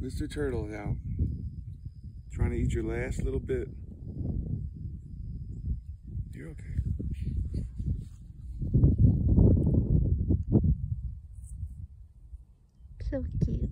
Mr. Turtle is out. Trying to eat your last little bit. You're okay. So cute.